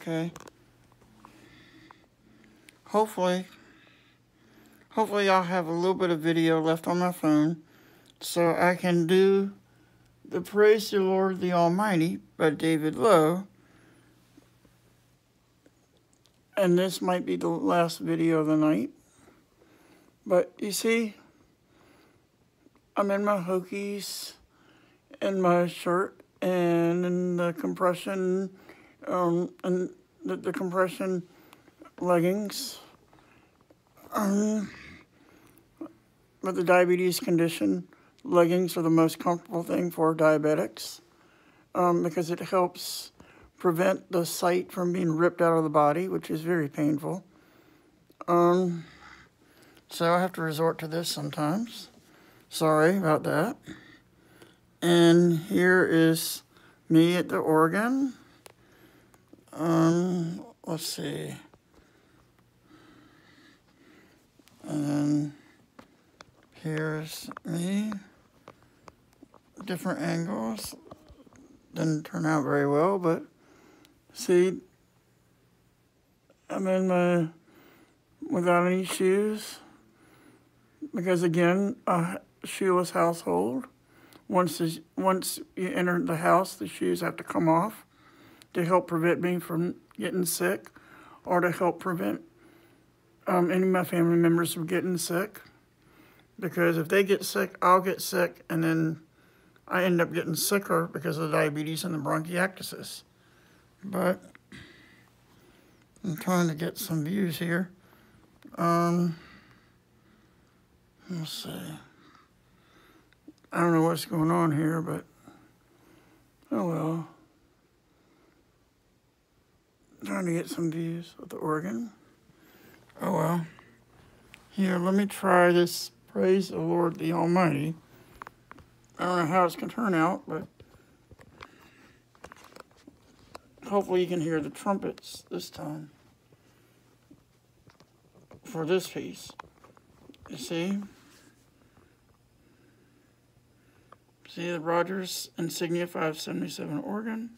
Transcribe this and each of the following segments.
Okay. Hopefully, hopefully I'll have a little bit of video left on my phone so I can do the Praise the Lord the Almighty by David Lowe. And this might be the last video of the night. But you see, I'm in my Hokies and my shirt and in the compression um, and the, the compression leggings. Um, with the diabetes condition, leggings are the most comfortable thing for diabetics um, because it helps prevent the site from being ripped out of the body, which is very painful. Um, so I have to resort to this sometimes. Sorry about that. And here is me at the organ. Um, let's see. And then here's me. Different angles. Didn't turn out very well, but see, I'm in my, without any shoes. Because again, a shoeless household. Once, the, once you enter the house, the shoes have to come off to help prevent me from getting sick or to help prevent um, any of my family members from getting sick. Because if they get sick, I'll get sick, and then I end up getting sicker because of the diabetes and the bronchiectasis. But I'm trying to get some views here. Um, let's see. I don't know what's going on here, but oh well. Trying to get some views of the organ. Oh well. Here, let me try this. Praise the Lord the Almighty. I don't know how it's going to turn out, but hopefully you can hear the trumpets this time for this piece. You see? See the Rodgers Insignia 577 organ.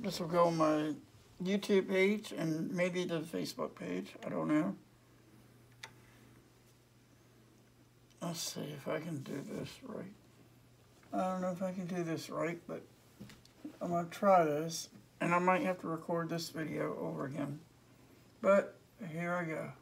This will go on my YouTube page and maybe the Facebook page. I don't know. Let's see if I can do this right. I don't know if I can do this right, but I'm going to try this. And I might have to record this video over again. But here I go.